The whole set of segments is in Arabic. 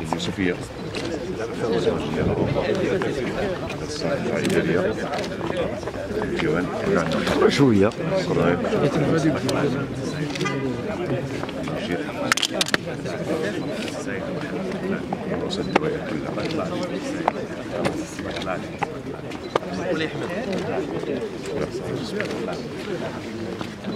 اليوسفية الديوان شوية. ولا يحمل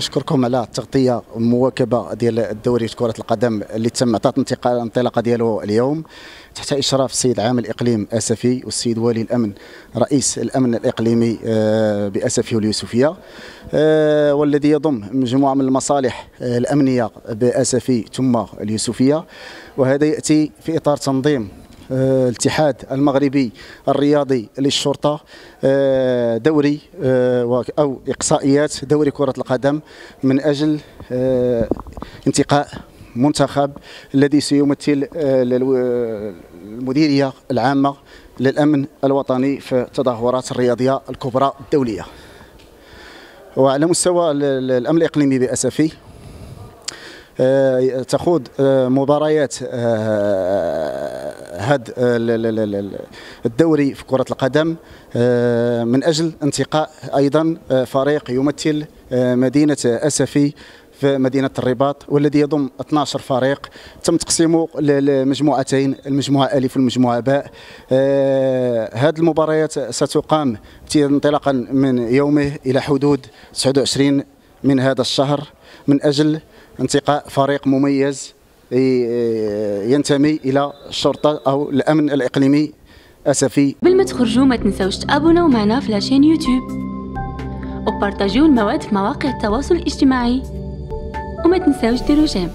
كنشكركم على التغطية والمواكبه ديال الدوري كرة القدم اللي تم عطات الانطلاقة ديالو اليوم. تحت إشراف السيد عام الاقليم آسفي والسيد والي الأمن رئيس الأمن الإقليمي آه، بآسفي واليوسفية. آه، والذي يضم مجموعة من المصالح آه، الأمنية بآسفي ثم اليوسفية. وهذا يأتي في إطار تنظيم الاتحاد المغربي الرياضي للشرطة آه، دوري آه، و- أو إقصائيات دوري كرة القدم من آه، انتقاء منتخب الذي سيمثل آه، المديرية العامة للأمن الوطني في التظاهرات الرياضية الكبرى الدولية. وعلى مستوى ال- ال- الأمن الإقليمي بأسفي آه، تخوض آه، مباريات آه، ال- ال- ال- الدوري في كرة القدم. آه، من أجل انتقاء أيضا آه، فريق يمثل آه، مدينة أسفي في مدينة الرباط والذي يضم 12 فريق. تم تقسيمه لمجموعتين المجموعة ألف والمجموعة باء آه، هذه المباريات ستقام انطلاقا من يومه إلى حدود 29 من هذا الشهر. من أجل انتقاء فريق مميز ينتمي إلى الشرطة أو الأمن الإقليمي أسفي قبل ما تخرجوا ما تنسوش تابوناو معنا في la chaîne YouTube. وبارطاجيو المواد في مواقع التواصل الاجتماعي. وما تنساوش ديروا j'aime.